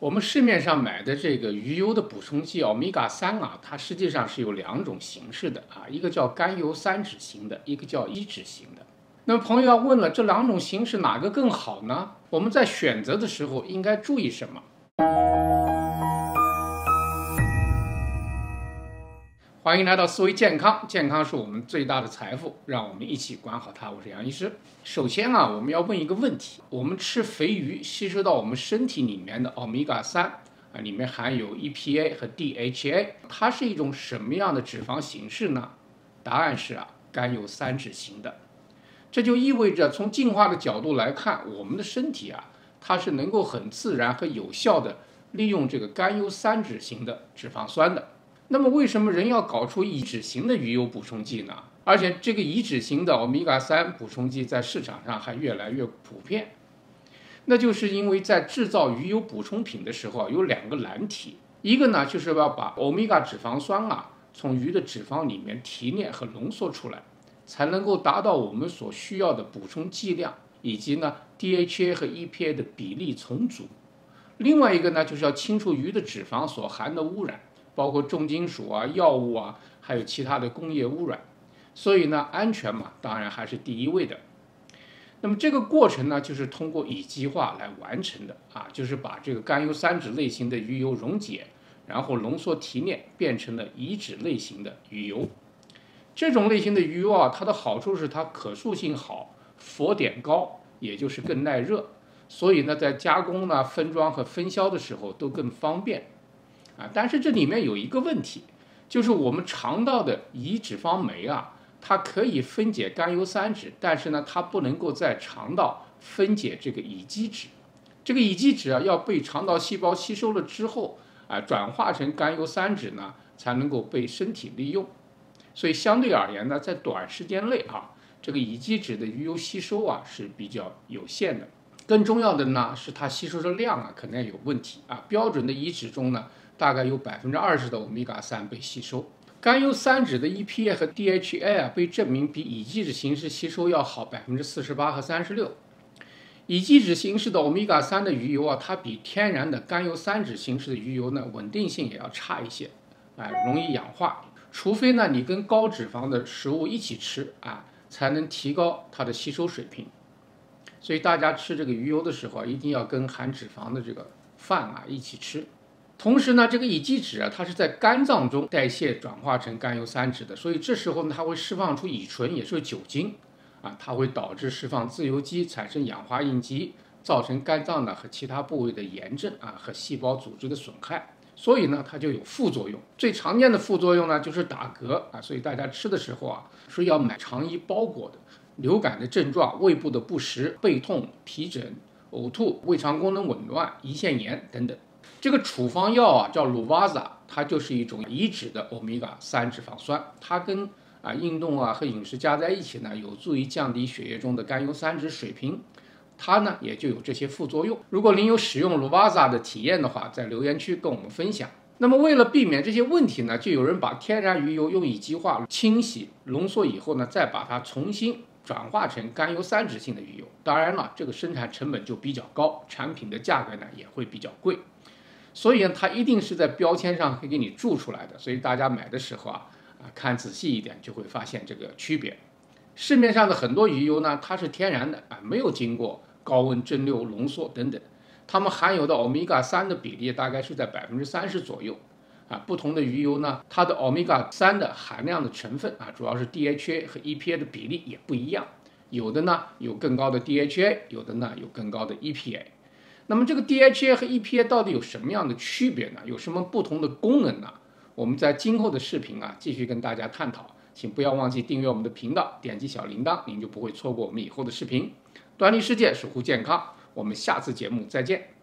我们市面上买的这个鱼油的补充剂欧米伽三啊，它实际上是有两种形式的啊，一个叫甘油三酯型的，一个叫一酯型的。那么朋友要问了，这两种形式哪个更好呢？我们在选择的时候应该注意什么？欢迎来到思维健康，健康是我们最大的财富，让我们一起管好它。我是杨医师。首先啊，我们要问一个问题：我们吃肥鱼吸收到我们身体里面的欧米伽三啊，里面含有 EPA 和 DHA，它是一种什么样的脂肪形式呢？答案是啊，甘油三酯型的。这就意味着，从进化的角度来看，我们的身体啊，它是能够很自然和有效的利用这个甘油三酯型的脂肪酸的。那么为什么人要搞出乙酯型的鱼油补充剂呢？而且这个乙酯型的欧米伽三补充剂在市场上还越来越普遍，那就是因为在制造鱼油补充品的时候啊，有两个难题，一个呢就是要把欧米伽脂肪酸啊从鱼的脂肪里面提炼和浓缩出来，才能够达到我们所需要的补充剂量以及呢 DHA 和 EPA 的比例重组；另外一个呢就是要清除鱼的脂肪所含的污染。包括重金属啊、药物啊，还有其他的工业污染，所以呢，安全嘛，当然还是第一位的。那么这个过程呢，就是通过乙基化来完成的啊，就是把这个甘油三酯类型的鱼油溶解，然后浓缩提炼，变成了乙酯类型的鱼油。这种类型的鱼油啊，它的好处是它可塑性好，佛点高，也就是更耐热，所以呢，在加工呢、分装和分销的时候都更方便。啊，但是这里面有一个问题，就是我们肠道的乙脂肪酶啊，它可以分解甘油三酯，但是呢，它不能够在肠道分解这个乙基酯。这个乙基酯啊，要被肠道细胞吸收了之后，啊，转化成甘油三酯呢，才能够被身体利用。所以相对而言呢，在短时间内啊，这个乙基酯的鱼油吸收啊是比较有限的。更重要的呢，是它吸收的量啊，可能有问题啊。标准的乙酯中呢。大概有百分之二十的欧米伽三被吸收，甘油三酯的 EPA 和 DHA 啊被证明比乙基酯形式吸收要好百分之四十八和三十六。乙基酯形式的欧米伽三的鱼油啊，它比天然的甘油三酯形式的鱼油呢稳定性也要差一些，啊，容易氧化。除非呢你跟高脂肪的食物一起吃啊，才能提高它的吸收水平。所以大家吃这个鱼油的时候啊，一定要跟含脂肪的这个饭啊一起吃。同时呢，这个乙基酯啊，它是在肝脏中代谢转化成甘油三酯的，所以这时候呢，它会释放出乙醇，也就是酒精，啊，它会导致释放自由基，产生氧化应激，造成肝脏呢和其他部位的炎症啊和细胞组织的损害，所以呢，它就有副作用。最常见的副作用呢就是打嗝啊，所以大家吃的时候啊是要买肠衣包裹的。流感的症状、胃部的不适、背痛、皮疹、呕吐、胃肠功能紊乱、胰腺炎等等。这个处方药啊，叫鲁瓦萨，它就是一种乙酯的欧米伽三脂肪酸，它跟啊运动啊和饮食加在一起呢，有助于降低血液中的甘油三酯水平，它呢也就有这些副作用。如果您有使用鲁瓦萨的体验的话，在留言区跟我们分享。那么为了避免这些问题呢，就有人把天然鱼油用乙基化清洗浓缩以后呢，再把它重新转化成甘油三酯性的鱼油。当然了，这个生产成本就比较高，产品的价格呢也会比较贵。所以呢，它一定是在标签上会给你注出来的，所以大家买的时候啊，啊看仔细一点就会发现这个区别。市面上的很多鱼油呢，它是天然的啊，没有经过高温蒸馏、浓缩等等，它们含有的欧米伽三的比例大概是在百分之三十左右啊。不同的鱼油呢，它的欧米伽三的含量的成分啊，主要是 DHA 和 EPA 的比例也不一样，有的呢有更高的 DHA，有的呢有更高的 EPA。那么这个 DHA 和 EPA 到底有什么样的区别呢？有什么不同的功能呢？我们在今后的视频啊，继续跟大家探讨。请不要忘记订阅我们的频道，点击小铃铛，您就不会错过我们以后的视频。端粒世界，守护健康，我们下次节目再见。